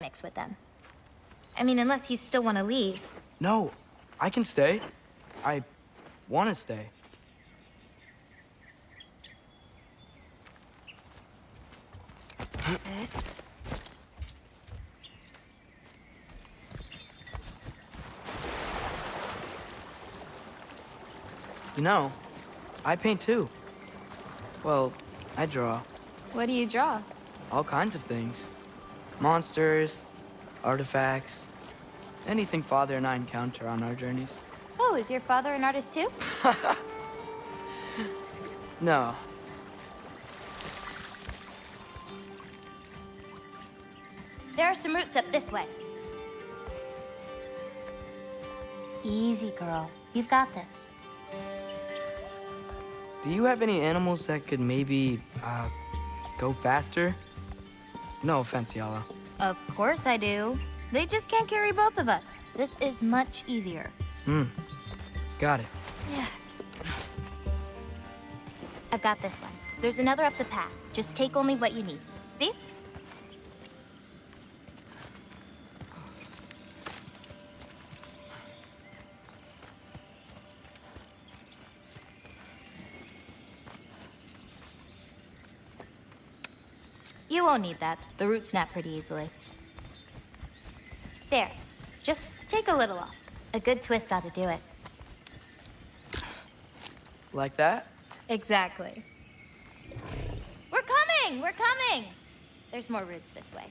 mix with them. I mean, unless you still want to leave. No, I can stay. I want to stay. You know, I paint too. Well, I draw What do you draw? all kinds of things. Monsters, artifacts, anything Father and I encounter on our journeys. Oh, is your father an artist too? No, There are some roots up this way. Easy, girl. You've got this. do you have any animals that could maybe, uh, go faster? No offense, Yala. Of course I do. They just can't carry both of us. This is much easier. Hmm, got it. Yeah. I've got this one. There's another up the path. Just take only what you need. You won't need that. The roots snap pretty easily. There. Just take a little off. A good twist ought to do it. Like that? Exactly. We're coming! We're coming! There's more roots this way.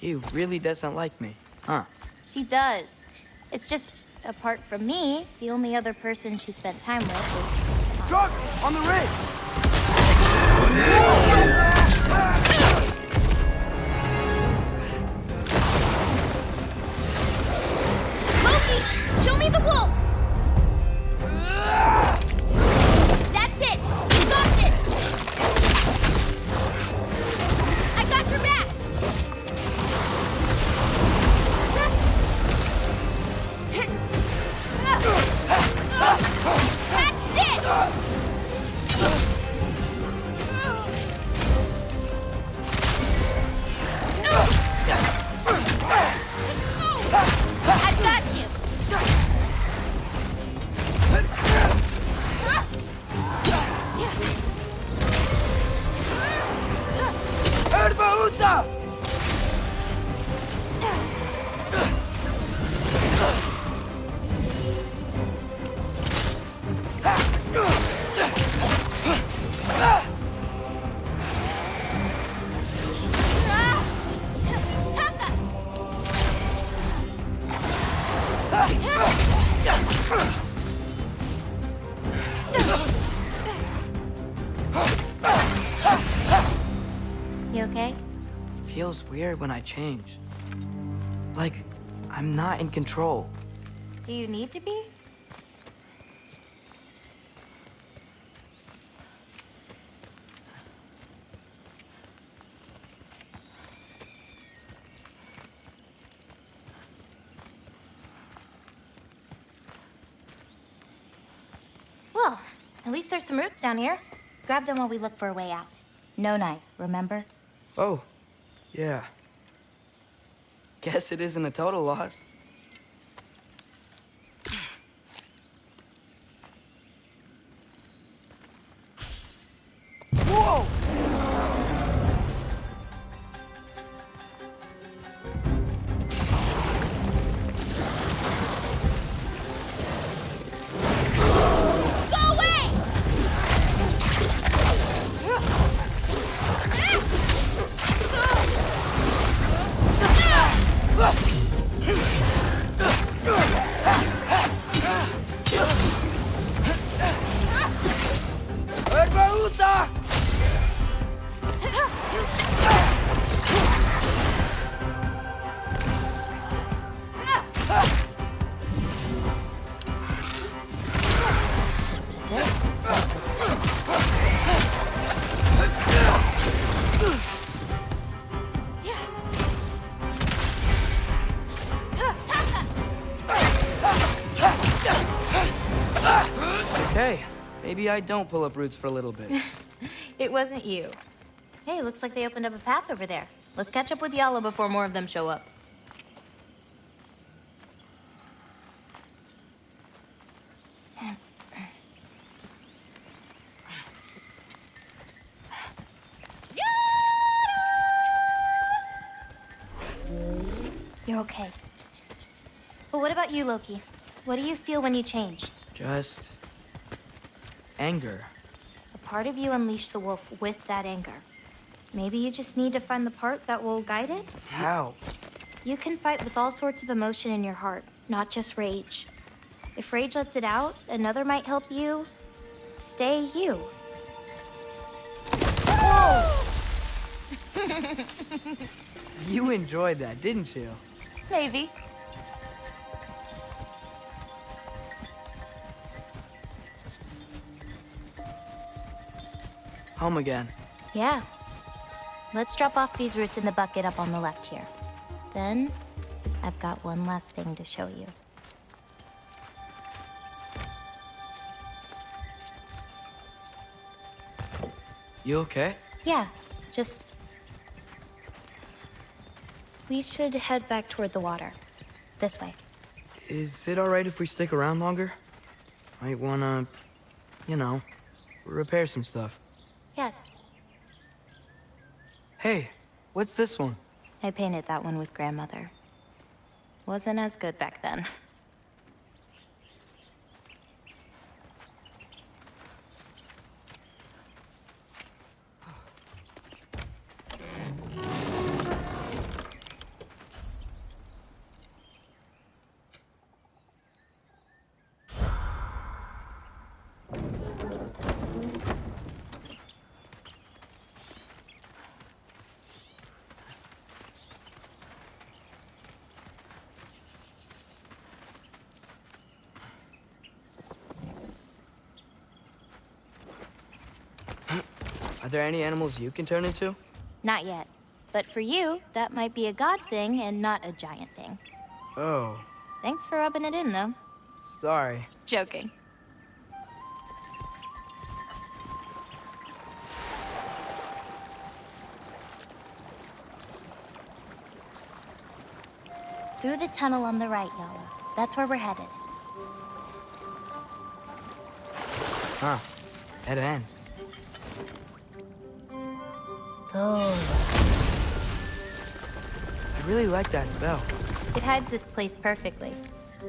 She really doesn't like me, huh? She does. It's just, apart from me, the only other person she spent time with is. Truck! On the ridge! Weird when I change. Like, I'm not in control. Do you need to be? Well, at least there's some roots down here. Grab them while we look for a way out. No knife, remember? Oh, yeah. Guess it isn't a total loss. Whoa! Maybe I don't pull up roots for a little bit. It wasn't you. Hey, looks like they opened up a path over there. Let's catch up with Yala before more of them show up. You're okay. But what about you, Loki? What do you feel when you change? Just anger. A part of you unleashed the wolf with that anger. Maybe you just need to find the part that will guide it? How? You can fight with all sorts of emotion in your heart, not just rage. If rage lets it out, another might help you stay you. You enjoyed that, didn't you? Maybe. Home again. Yeah. Let's drop off these roots in the bucket up on the left here. Then, I've got one last thing to show you. You okay? Yeah, just. We should head back toward the water. This way. Is it alright if we stick around longer? Might wanna, you know, repair some stuff. Yes. Hey, what's this one? I painted that one with grandmother. Wasn't as good back then. Are there any animals you can turn into? Not yet. But for you, that might be a god thing and not a giant thing. Oh, Thanks for rubbing it in, though. sorry. Joking. Through the tunnel on the right, Yala. That's where we're headed. Huh. Dead end. I really like that spell. It hides this place perfectly.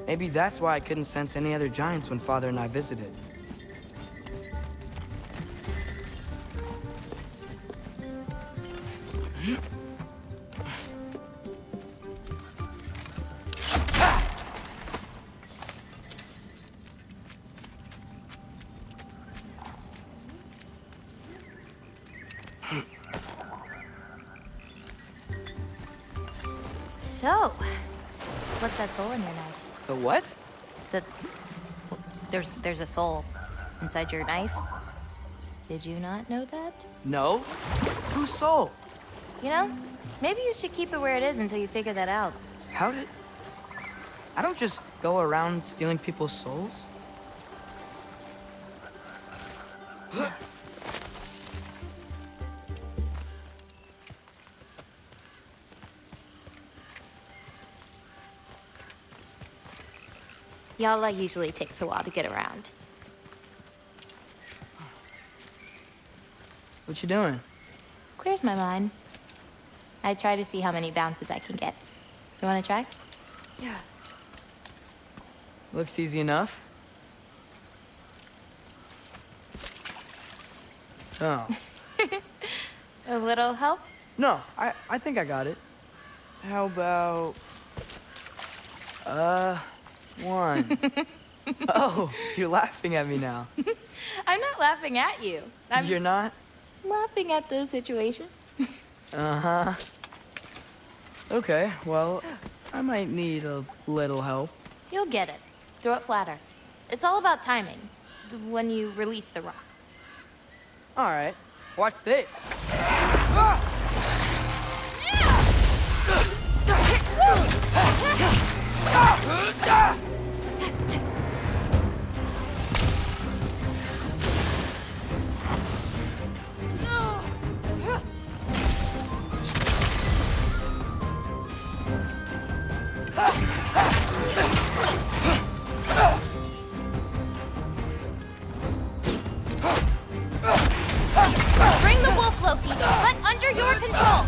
Maybe that's why I couldn't sense any other giants when Father and I visited. So, what's that soul in your knife? The what? The there's there's a soul inside your knife. Did you not know that? No? Whose soul? You know, maybe you should keep it where it is until you figure that out. How did... I don't just go around stealing people's souls. Yala usually takes a while to get around. What you doing? Clears my mind. I try to see how many bounces I can get. You want to try? Yeah. Looks easy enough. Oh. A little help? No, I, I think I got it. How about... Uh, one. oh, you're laughing at me now. I'm not laughing at you. I'm You're not? laughing at the situation. Uh-huh. Okay, well, I might need a little help. You'll get it. Throw it flatter. It's all about timing. When you release the rock. All right, watch this. Appa! Bring the wolf, Loki, but under your control!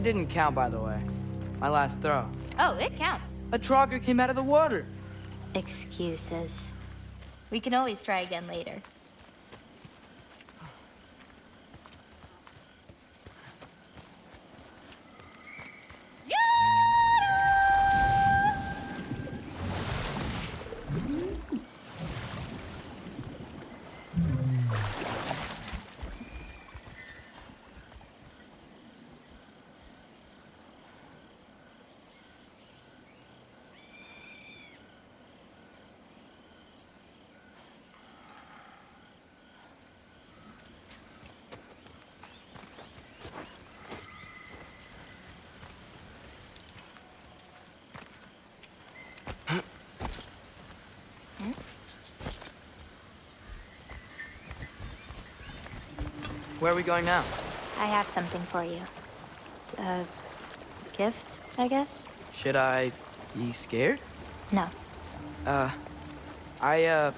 That didn't count, by the way. My last throw. Oh, it counts. A Trogger came out of the water. Excuses. We can always try again later. Where are we going now? I have something for you. A gift, I guess? Should I be scared? No. Uh, I, uh,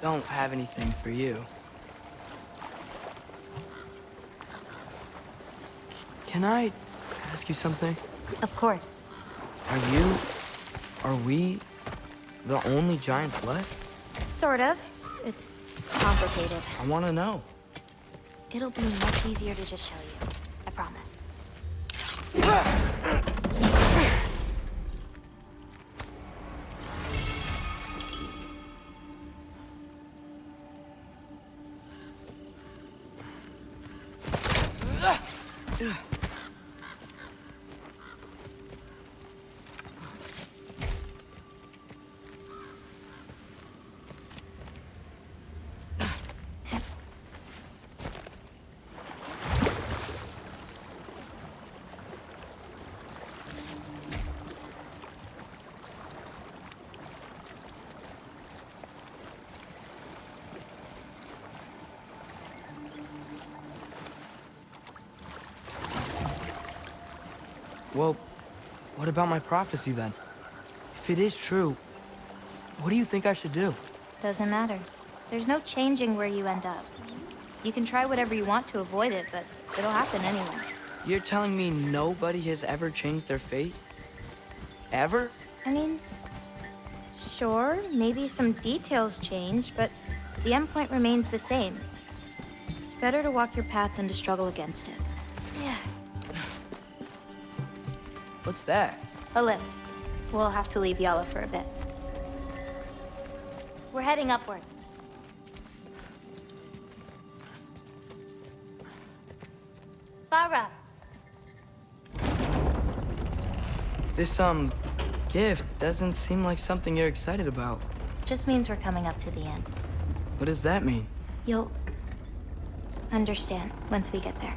don't have anything for you. Can I ask you something? Of course. Are you, are we the only giants left? Sort of. It's complicated. I want to know. It'll be much easier to just show you. I promise. what about my prophecy then? If it is true, what do you think I should do? Doesn't matter. There's no changing where you end up. You can try whatever you want to avoid it, but it'll happen anyway. You're telling me nobody has ever changed their fate? Ever? I mean, sure, maybe some details change, but the endpoint remains the same. It's better to walk your path than to struggle against it. What's that? A lift. We'll have to leave Yala for a bit. We're heading upward. Farah! This, um, gift doesn't seem like something you're excited about. Just means we're coming up to the end. What does that mean? You'll understand once we get there.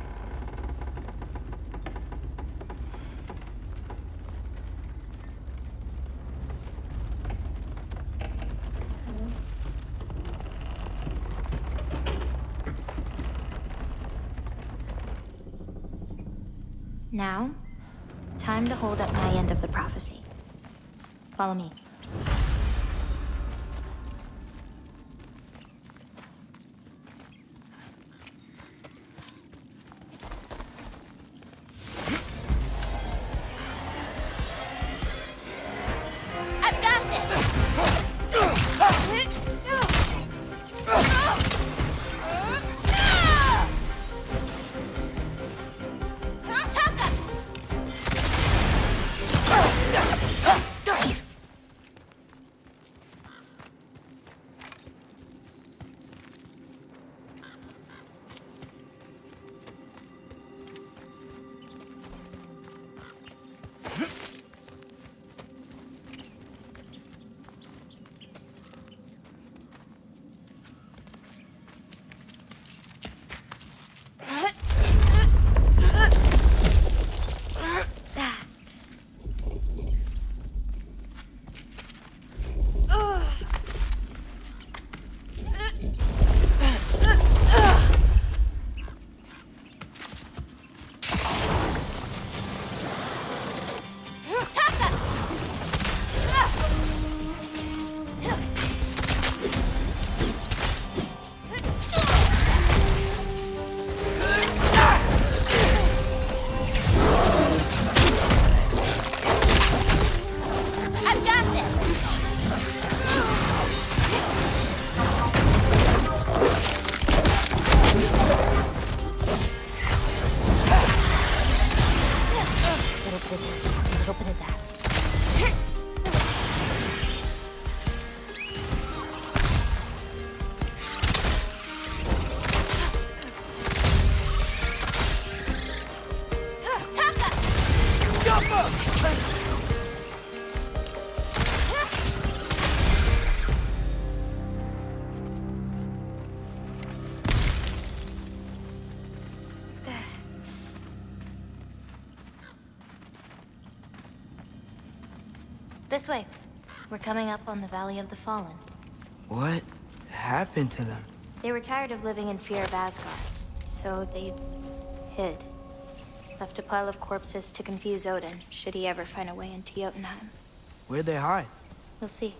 Now, time to hold up my end of the prophecy. Follow me. This way. We're coming up on the Valley of the Fallen. What happened to them? They were tired of living in fear of Asgard, so they hid. Left a pile of corpses to confuse Odin, should he ever find a way into Jotunheim. Where'd they hide? We'll see.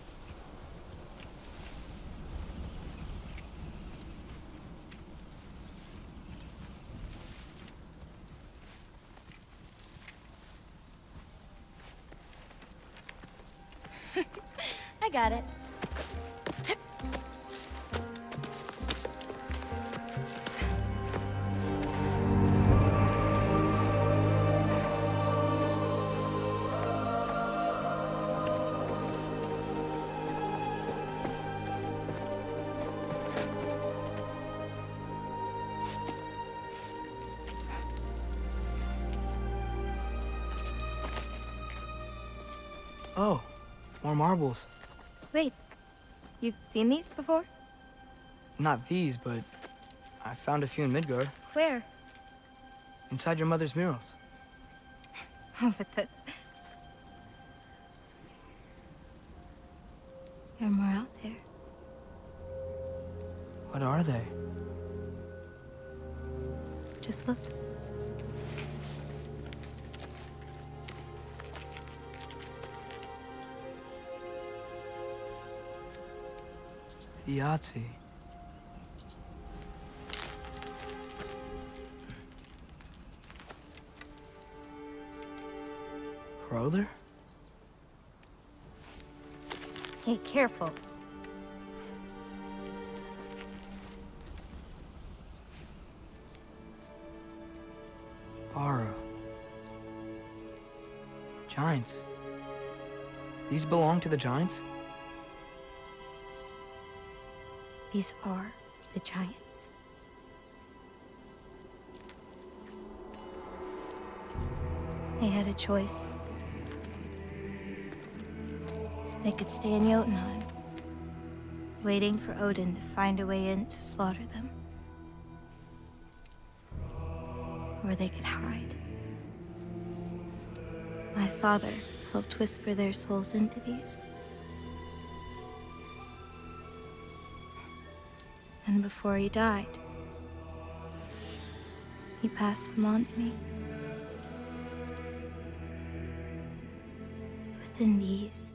Marbles. Wait, you've seen these before? Not these, but I found a few in Midgard, Where? inside your mother's murals. Oh, but that's... There are more out there. What are they? Just look. Thiazi. Brother? Hey, careful. Ara. Giants. These belong to the Giants? These are the giants. They had a choice. They could stay in Jotunheim, waiting for Odin to find a way in to slaughter them. Or they could hide. My father helped whisper their souls into these. And before he died, he passed them on to me. It's within these.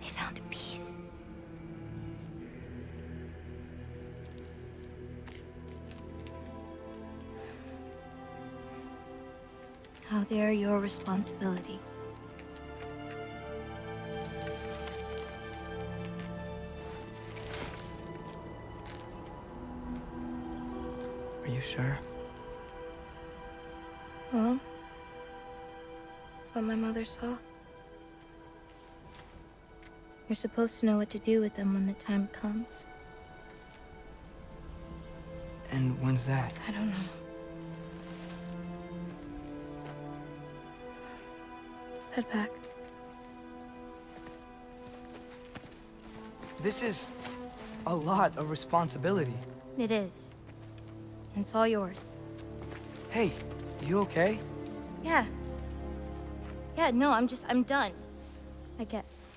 Found peace. Now they are your responsibility. Sure? Well, that's what my mother saw. You're supposed to know what to do with them when the time comes. And when's that? I don't know. Let's head back. This is a lot of responsibility. It is. And it's all yours. Hey, you okay? Yeah. Yeah, no, I'm just, I'm done. I guess.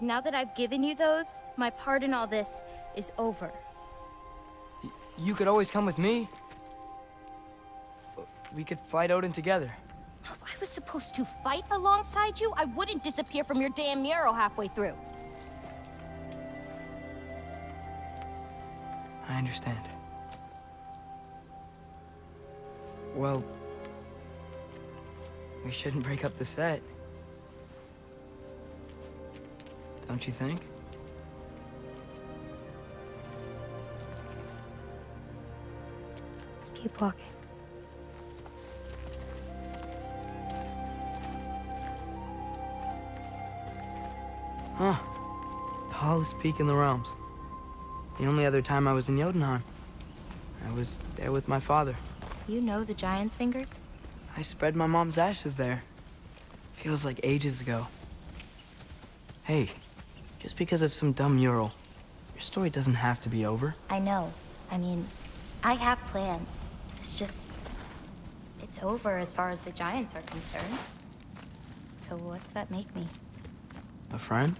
Now that I've given you those, my part in all this is over. Y- you could always come with me. We could fight Odin together. If I was supposed to fight alongside you, I wouldn't disappear from your damn mural halfway through. I understand. Well, we shouldn't break up the set. Don't you think? Let's keep walking. Huh. Tallest peak in the realms. The only other time I was in Jotunheim. I was there with my father. You know the giant's fingers? I spread my mom's ashes there. Feels like ages ago. Hey, just because of some dumb mural, your story doesn't have to be over. I know. I mean, I have plans. It's just... It's over as far as the giants are concerned. So what's that make me? A friend?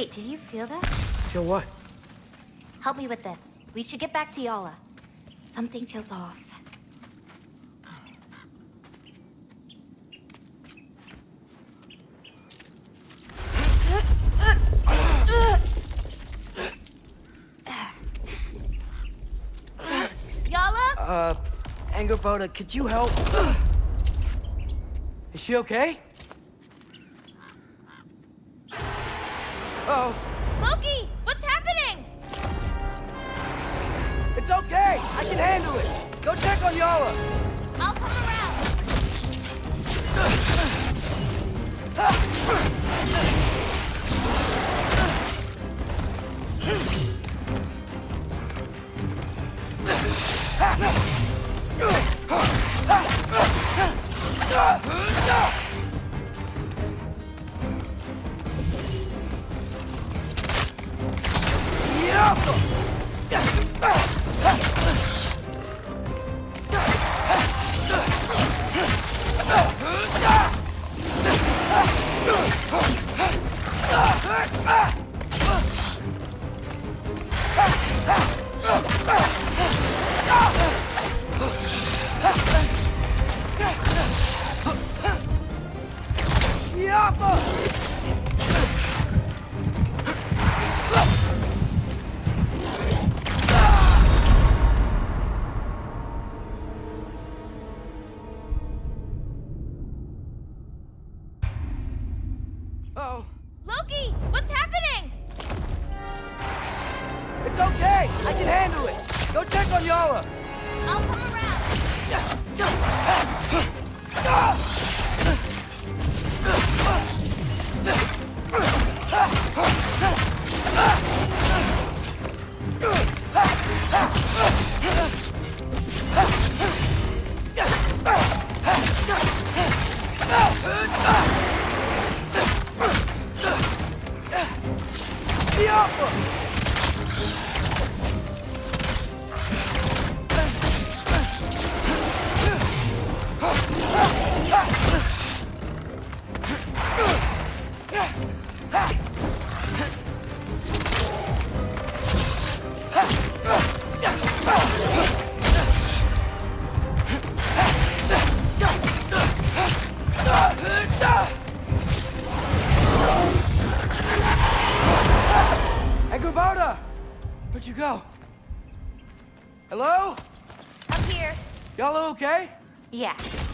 Wait, did you feel that? Feel what? Help me with this. We should get back to Yala. Something feels off. Yala? Uh, Angrboda, could you help? Is she okay?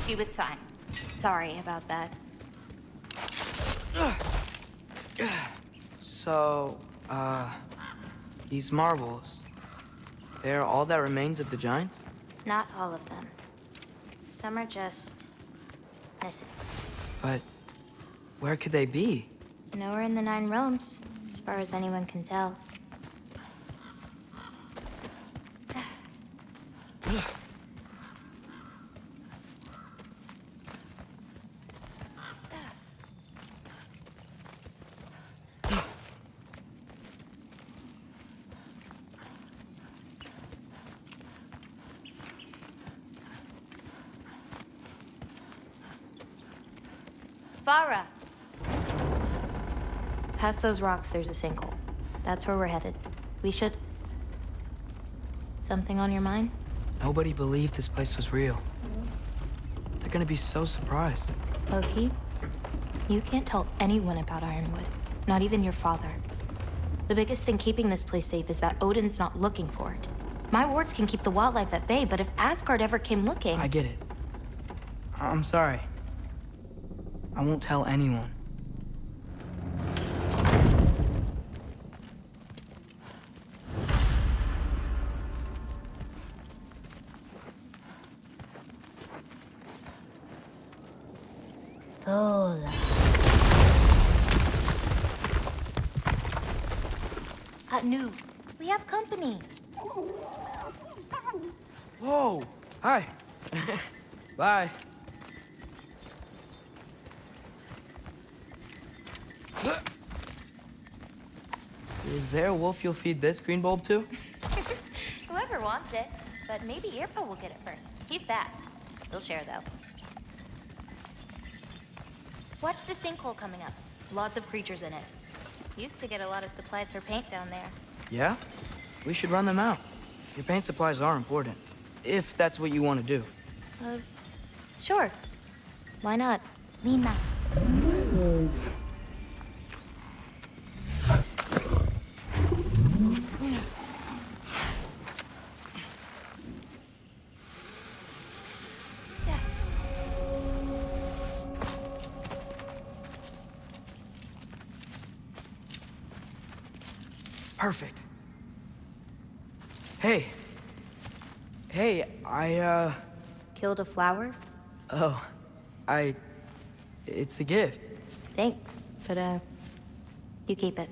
She was fine. Sorry about that. So, uh, these marbles, they're all that remains of the Giants? Not all of them. Some are just missing. But where could they be? Nowhere in the Nine Realms, as far as anyone can tell. Farah! Past those rocks, there's a sinkhole. That's where we're headed. We should... Something on your mind? Nobody believed this place was real. They're gonna be so surprised. Loki, you can't tell anyone about Ironwood. Not even your father. The biggest thing keeping this place safe is that Odin's not looking for it. My wards can keep the wildlife at bay, but if Asgard ever came looking... I get it. I'm sorry. I won't tell anyone. Vola. Anu, we have company. Whoa! Hi. Bye. Is there a wolf you'll feed this green bulb to? Whoever wants it, but maybe Earpo will get it first. He's fast. He'll share, though. Watch the sinkhole coming up. Lots of creatures in it. Used to get a lot of supplies for paint down there. Yeah? We should run them out. Your paint supplies are important. If that's what you want to do. Uh, sure. Why not? Lina. Killed a flower? Oh. I... It's a gift. Thanks, but, uh... You keep it.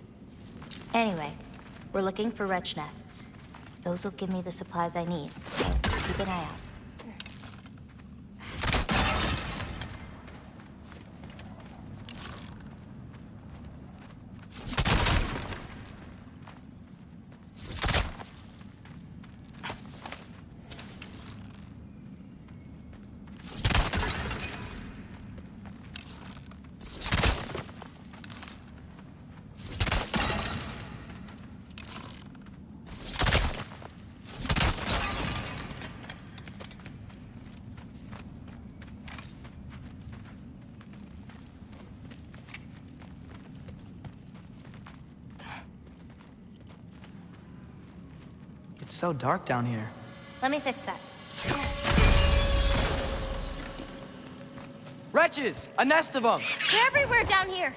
Anyway, we're looking for wretch nests. Those will give me the supplies I need, so keep an eye out. It's so dark down here. Let me fix that. Wretches! A nest of them! They're everywhere down here!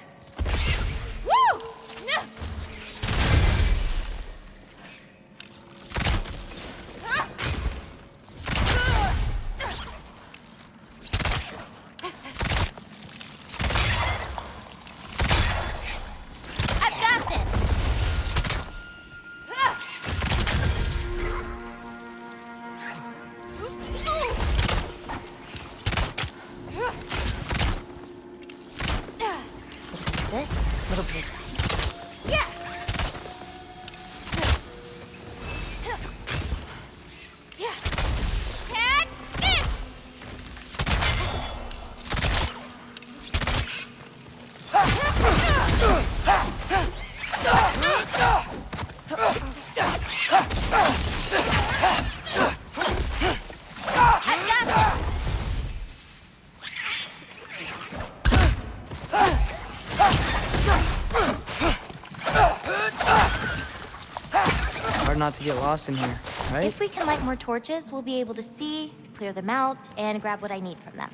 Get lost in here, right? If we can light more torches, we'll be able to see, clear them out, and grab what I need from them.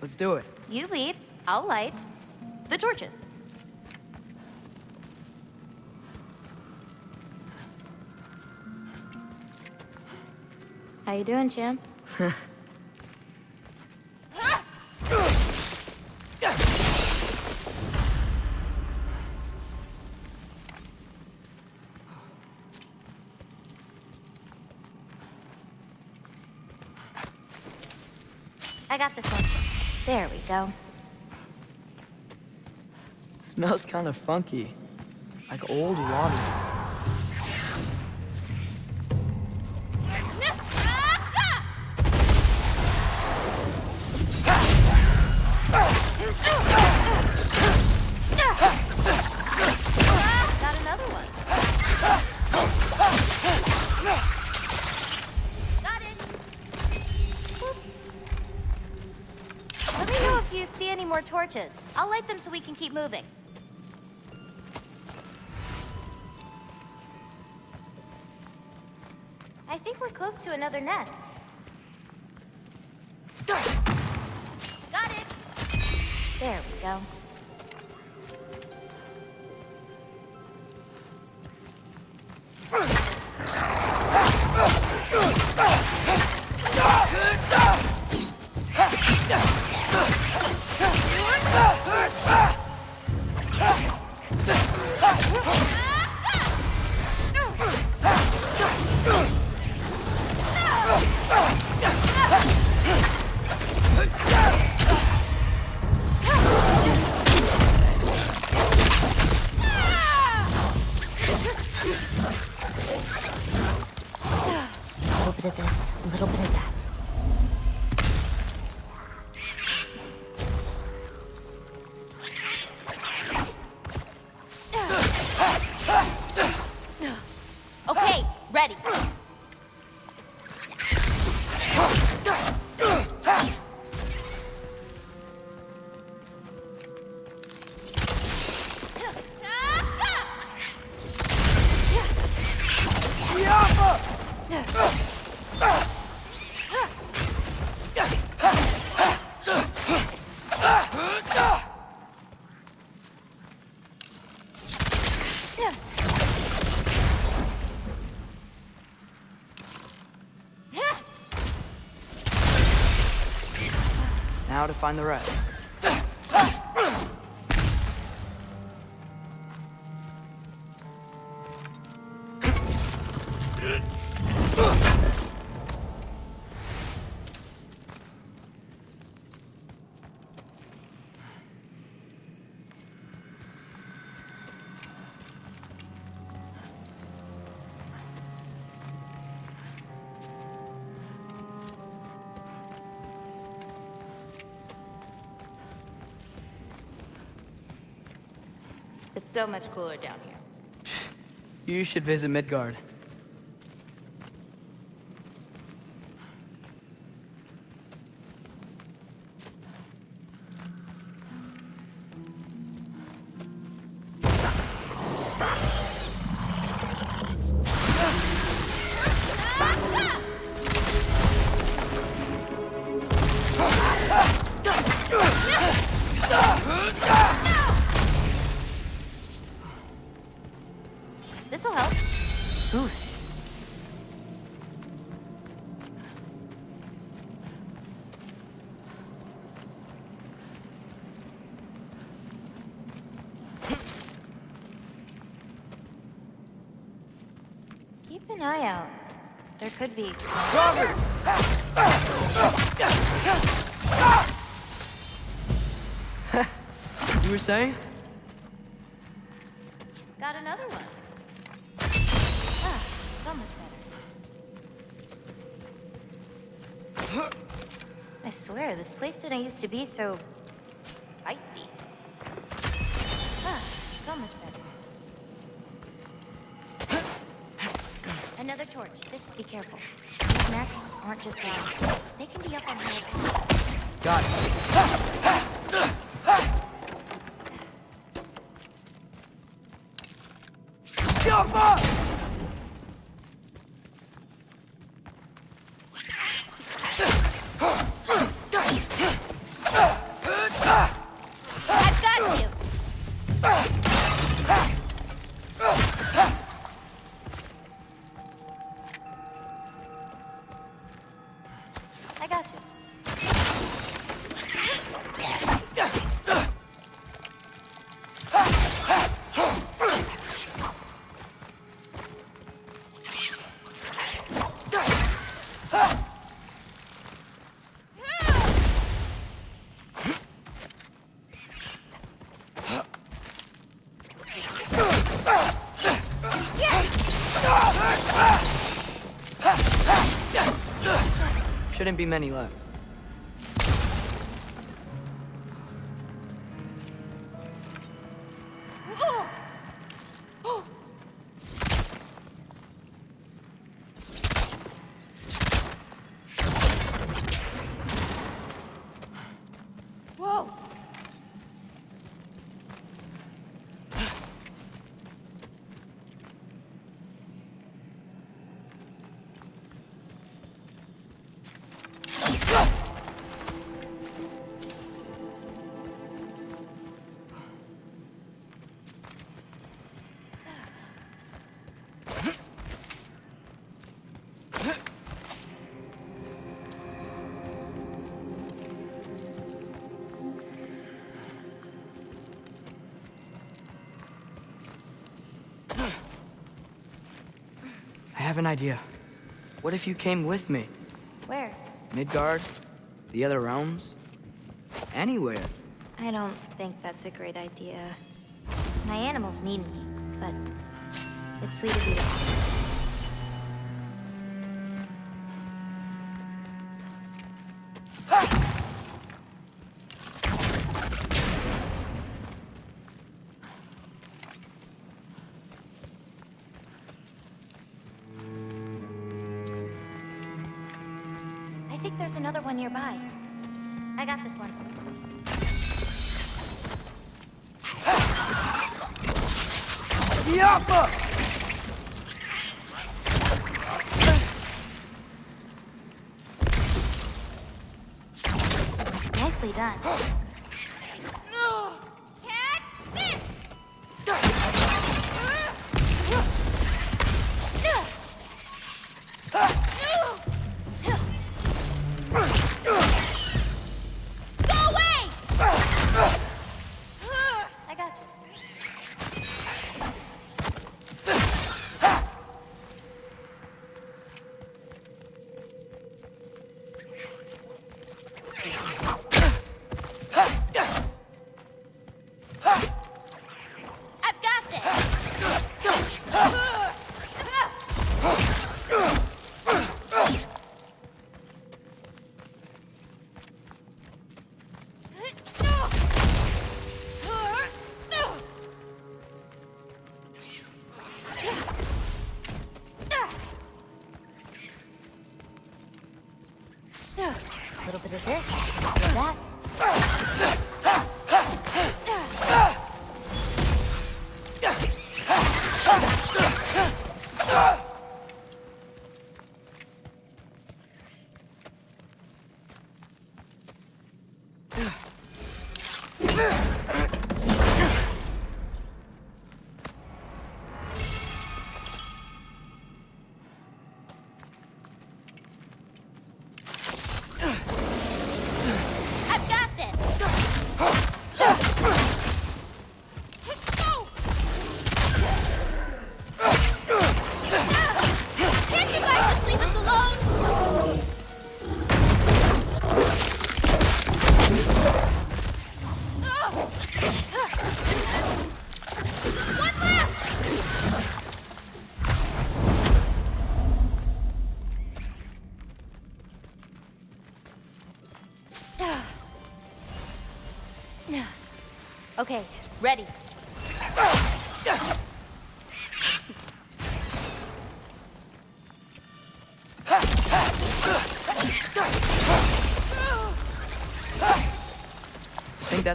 Let's do it. You lead, I'll light the torches. How you doing, champ? Got this one. There we go. Smells kind of funky. Like old water. We can keep moving. I think we're close to another nest. Got it. There we go. this, a little bit of that. Find the rest. It's so much cooler down here. You should visit Midgard. There could be. You were saying? Got another one. Ah, so much better. I swear, this place didn't used to be so... They can be up on the Got it. I've Shouldn't be many left. Have an idea. What if you came with me? Where? Midgard? The other realms? Anywhere. I don't think that's a great idea. My animals need me, but it's Lita Vita. Nicely done.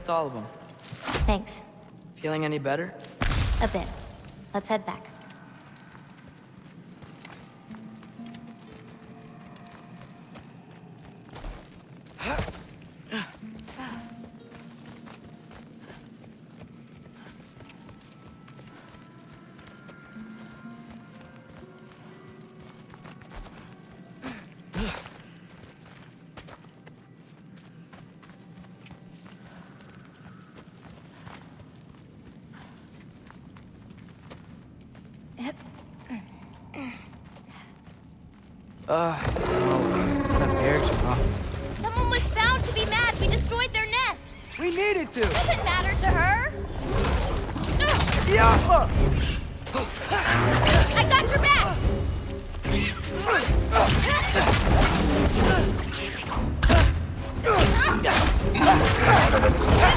all of them. Thanks. Feeling any better? A bit. Let's head back. Uh, oh, that are rough. Someone was bound to be mad we destroyed their nest! We needed to! Doesn't matter to her! Yappa! I got your back!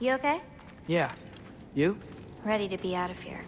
You okay? Yeah. You? Ready to be out of here.